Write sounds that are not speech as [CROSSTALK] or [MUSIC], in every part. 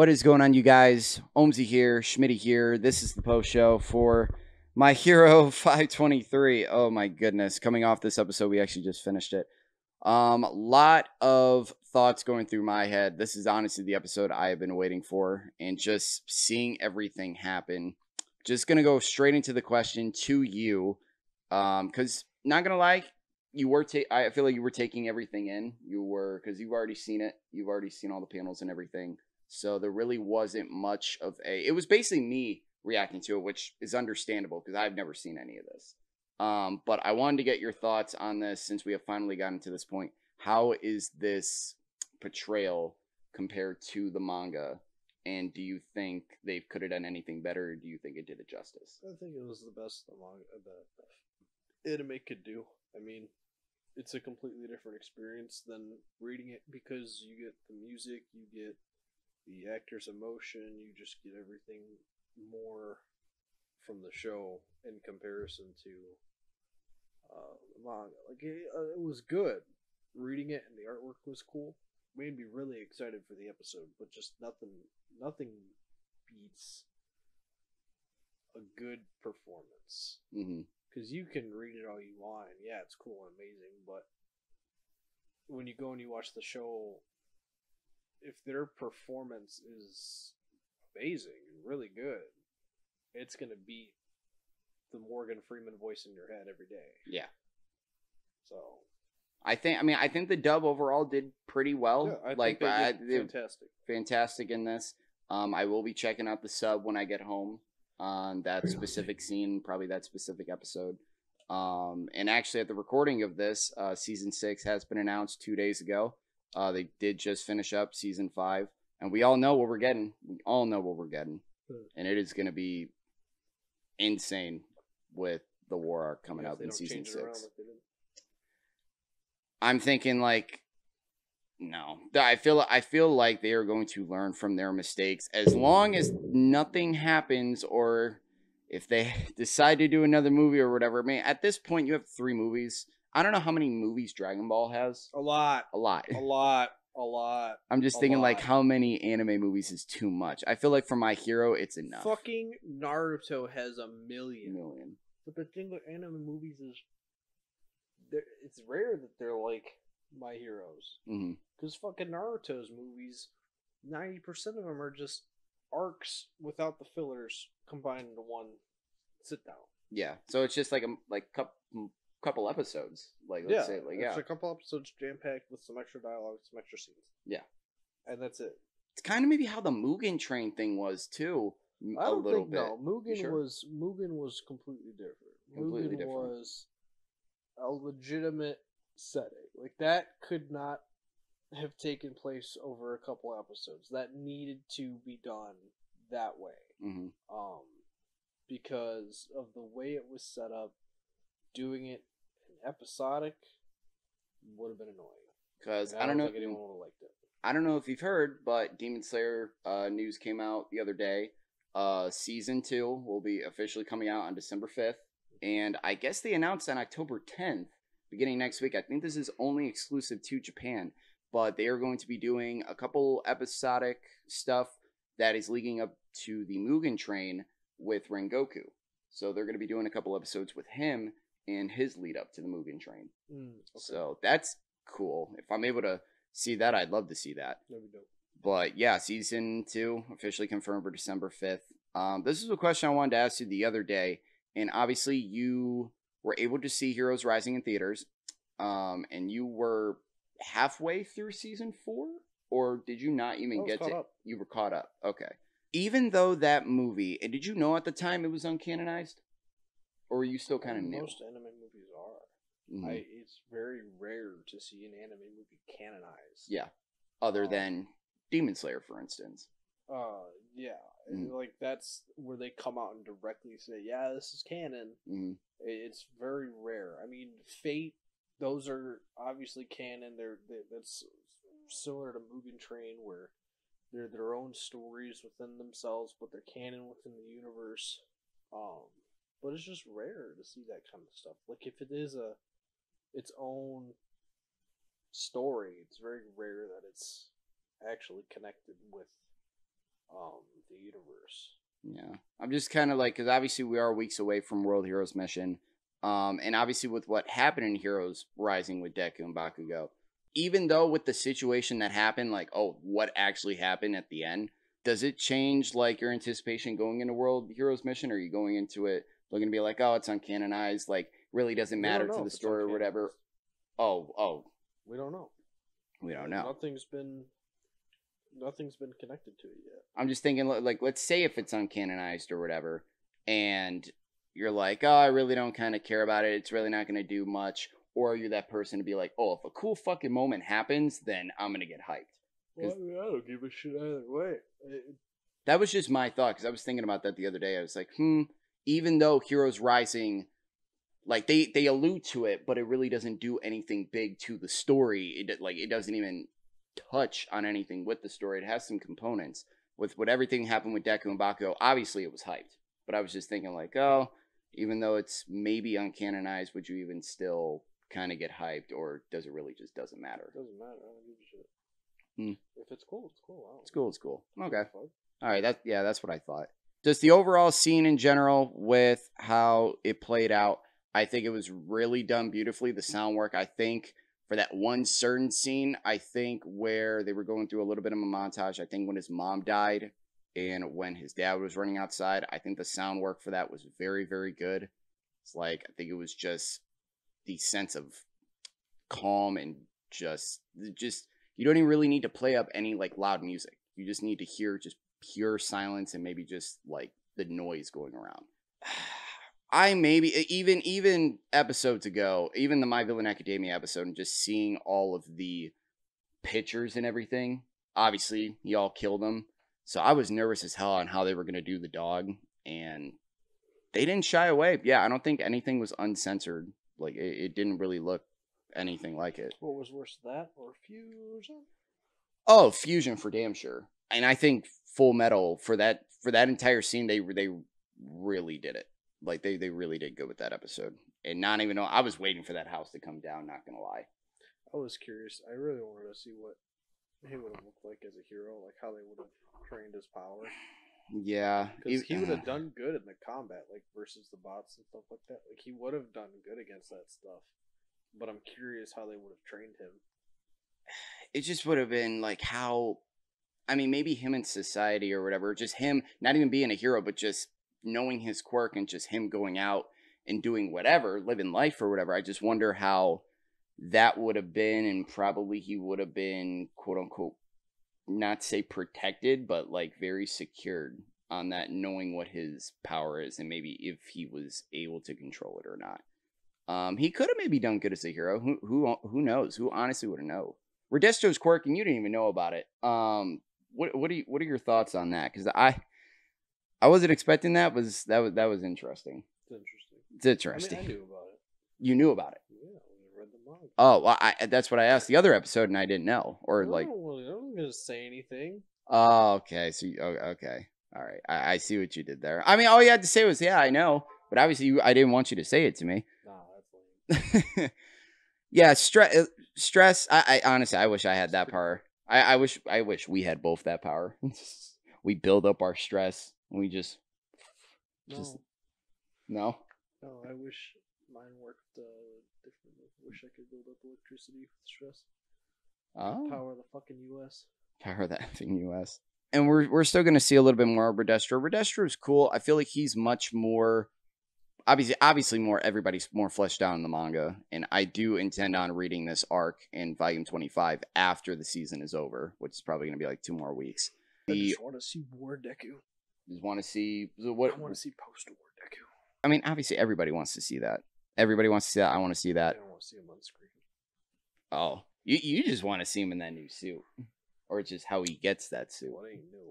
What is going on, you guys? Omzy here, Schmitty here. This is the post show for My [LAUGHS] Hero 523. Oh my goodness. Coming off this episode, we actually just finished it. Um, a lot of thoughts going through my head. This is honestly the episode I have been waiting for, and just seeing everything happen. Just gonna go straight into the question to you. Um, because not gonna lie, you were ta- I feel like you were taking everything in. You were because you've already seen it. You've already seen all the panels and everything. So there really wasn't much of a. It was basically me reacting to it, which is understandable because I've never seen any of this. Um, but I wanted to get your thoughts on this since we have finally gotten to this point. How is this portrayal compared to the manga? And do you think they could have done anything better? Or do you think it did it justice? I think it was the best the manga the anime could do. I mean, it's a completely different experience than reading it because you get the music, you get the actor's emotion, you just get everything more from the show in comparison to uh, the manga. Like it, uh, it was good. Reading it and the artwork was cool. Made me really excited for the episode, but just nothing, nothing beats a good performance. Mm-hmm. Because you can read it all you want, and yeah, it's cool and amazing, but when you go and you watch the show, if their performance is amazing and really good, it's gonna beat the Morgan Freeman voice in your head every day. Yeah. So I think. I mean, I think the dub overall did pretty well. yeah, I like, think they I- did they- fantastic. fantastic in this. Um, I will be checking out the sub when I get home on that specific scene, probably that specific episode. Um, and actually, at the recording of this, uh, season six has been announced two days ago. Uh, they did just finish up season five, and we all know what we're getting. We all know what we're getting, Hmm. and it is going to be insane with the war arc coming up in season change it around six. like they did. I'm thinking like no. I feel I feel like they are going to learn from their mistakes as long as nothing happens or if they [LAUGHS] decide to do another movie or whatever. I mean, at this point you have 3 movies. I don't know how many movies Dragon Ball has. A lot, A lot. a lot, a lot. [LAUGHS] I'm just thinking like how many anime movies is too much. I feel like for My Hero it's enough. Fucking Naruto has a A million. million. But the thing with anime movies is, it's rare that they're like my heroes. Mm-hmm. Because fucking Naruto's movies, ninety percent of them are just arcs without the fillers combined into one sit down. Yeah. So it's just like a like couple couple episodes. Like let's say like it's yeah. a couple episodes jam packed with some extra dialogue, some extra scenes. Yeah. and that's it. It's kind of maybe how the Mugen Train thing was too. I a don't little think bit. no. Mugen sure? was Mugen was completely different. Completely Mugen different. was a legitimate setting. Like that could not have taken place over a couple episodes. That needed to be done that way. hmm Um because of the way it was set up, doing it episodic would have been annoying. Because And I don't know. think anyone would have liked it. I don't know if you've heard, but Demon Slayer uh, news came out the other day. Uh, season two will be officially coming out on December fifth, and I guess they announced on October tenth, beginning next week. I think this is only exclusive to Japan, but they are going to be doing a couple episodic stuff that is leading up to the Mugen Train with Rengoku. So they're going to be doing a couple episodes with him and his lead up to the Mugen Train. Mm, okay. So that's cool. If I'm able to see that, I'd love to see that. That'd be dope. But yeah, season two officially confirmed for December 5th. Um, this is a question I wanted to ask you the other day. And obviously, you were able to see Heroes Rising in theaters. Um, and you were halfway through season four? Or did you not even get to up. You were caught up. Okay. Even though that movie, and did you know at the time it was uncanonized? Or were you still kind of new? Most anime movies are. Mhm. I, it's very rare to see an anime movie canonized. Yeah. Other Um, than Demon Slayer, for instance. Uh, yeah. Mhm. Like that's where they come out and directly say, "Yeah, this is canon." hmm It's very rare. I mean, Fate. Those are obviously canon. They're they, that's similar to Mugen Train, where they're their own stories within themselves, but they're canon within the universe. Um, but it's just rare to see that kind of stuff. Like if it is a its own story, it's very rare that it's actually connected with um the universe. Yeah, I'm just kind of like because obviously we are weeks away from World Heroes mission, um, and obviously with what happened in Heroes Rising with Deku and Bakugo, even though with the situation that happened, like oh, what actually happened at the end, does it change like your anticipation going into World Heroes mission? Or are you going into it looking to be like, oh, it's uncanonized, like really doesn't matter to the story or whatever? Oh, oh, We don't know. we don't know. Nothing's been nothing's been connected to it yet. I'm just thinking, like, let's say if it's uncanonized or whatever, and you're like, oh, I really don't kind of care about it. It's really not going to do much. Or you're that person to be like, oh, if a cool fucking moment happens, then I'm going to get hyped. Well, I, mean, I don't give a shit either way. It- That was just my thought because I was thinking about that the other day. I was like, hmm, even though Heroes Rising, like they they allude to it, but it really doesn't do anything big to the story. It like it doesn't even touch on anything with the story. It has some components with what everything happened with Deku and Bakugo. Obviously, it was hyped, but I was just thinking like, oh, even though it's maybe uncanonized, would you even still kind of get hyped, or does it really just doesn't matter? It doesn't matter. I don't give a shit. Hmm. If it's cool, it's cool. It's cool. It's cool. Okay. All right, that yeah, that's what I thought. Just the overall scene in general with how it played out, I think it was really done beautifully. The sound work, I think, for that one certain scene, I think where they were going through a little bit of a montage. I think when his mom died and when his dad was running outside, I think the sound work for that was very, very good. It's like I think it was just the sense of calm and just just you don't even really need to play up any like loud music. You just need to hear just pure silence and maybe just like the noise going around. I maybe even even episodes ago, even the My Villain Academia episode, and just seeing all of the pictures and everything. Obviously, y'all killed them, so I was nervous as hell on how they were gonna do the dog, and they didn't shy away. Yeah, I don't think anything was uncensored. Like it, it didn't really look anything like it. What was worse, that or fusion? Oh, fusion for damn sure. And I think Full Metal for that for that entire scene, they they really did it. Like they they really did good with that episode. And not even know I was waiting for that house to come down. Not gonna lie. I was curious. I really wanted to see what he would have looked like as a hero, like how they would have trained his power. Yeah, Because ev- he would have done good in the combat, like versus the bots and stuff like that. Like he would have done good against that stuff. But I'm curious how they would have trained him. [SIGHS] It just would have been like how. I mean, maybe him in society or whatever. Just him not even being a hero, but just knowing his quirk and just him going out and doing whatever, living life or whatever. I just wonder how that would have been, and probably he would have been quote unquote not say protected, but like very secured on that, knowing what his power is and maybe if he was able to control it or not. Um, he could have maybe done good as a hero. Who who who knows? Who honestly would have know? Redestro's quirk, and you didn't even know about it. Um, what what are you, what are your thoughts on that? Because I I wasn't expecting that. Was that was that was interesting? It's interesting. It's interesting. I mean, I knew about it. you knew about it. Yeah, I read the manga. Oh, well, I, that's what I asked the other episode, and I didn't know, or like, Oh, I'm gonna say anything. oh, okay, so you, oh, okay, all right, I, I see what you did there. I mean, all you had to say was, yeah, I know, but obviously, you, I didn't want you to say it to me. Nah, that's lame. [LAUGHS] yeah, stress. Uh, stress. I, I honestly, I wish I had that power. I, I wish, I wish we had both that power. [LAUGHS] we build up our stress, and we just No, Just- no. no, I wish mine worked uh, differently. Wish I could build up electricity with stress. Oh, Power the fucking U.S. power that in US. And we're we're still gonna see a little bit more of Redestro. Redestro is cool. I feel like he's much more obviously obviously more everybody's more fleshed out in the manga. And I do intend on reading this arc in volume twenty five after the season is over, which is probably gonna be like two more weeks. I just want to see War Deku. Just want to see what I want to see post War Deku. I mean, obviously everybody wants to see that. Everybody wants to see that. I want to see I that. don't want to see him on screen. Oh, you you just want to see him in that new suit, or just how he gets that suit. Well, ain't new.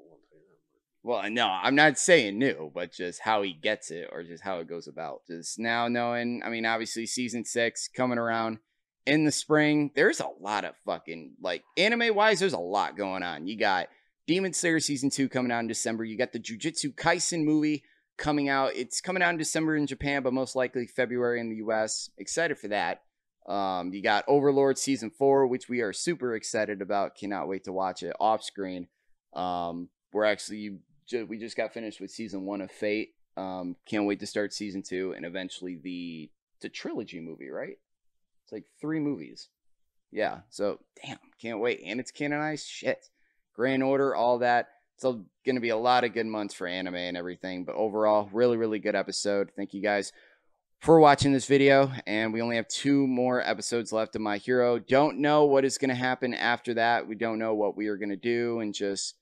Well, no, I'm not saying new, but just how he gets it or just how it goes about. Just now knowing, I mean, obviously season six coming around in the spring. There's a lot of fucking like anime wise, there's a lot going on. You got Demon Slayer season two coming out in December. You got the Jujutsu Kaisen movie coming out. It's coming out in December in Japan, but most likely February in the US. Excited for that. Um, you got Overlord season four, which we are super excited about. Cannot wait to watch it off screen. Um, we're actually we just got finished with season one of Fate. Um, can't wait to start season two and eventually the the trilogy movie. Right? It's like three movies. Yeah. So damn, can't wait. And it's canonized. Shit. Grand Order, all that. It's going to be a lot of good months for anime and everything. But overall, really, really good episode. Thank you guys for watching this video. And we only have two more episodes left of My Hero. Don't know what is going to happen after that. We don't know what we are going to do. And just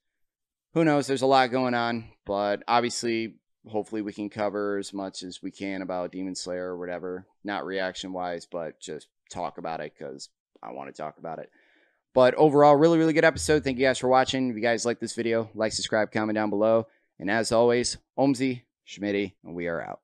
who knows? There's a lot going on. But obviously, hopefully, we can cover as much as we can about Demon Slayer or whatever. Not reaction wise, but just talk about it because I want to talk about it. But overall, really, really good episode. Thank you guys for watching. If you guys like this video, like, subscribe, comment down below. And as always, Omzy, Schmitty, and we are out.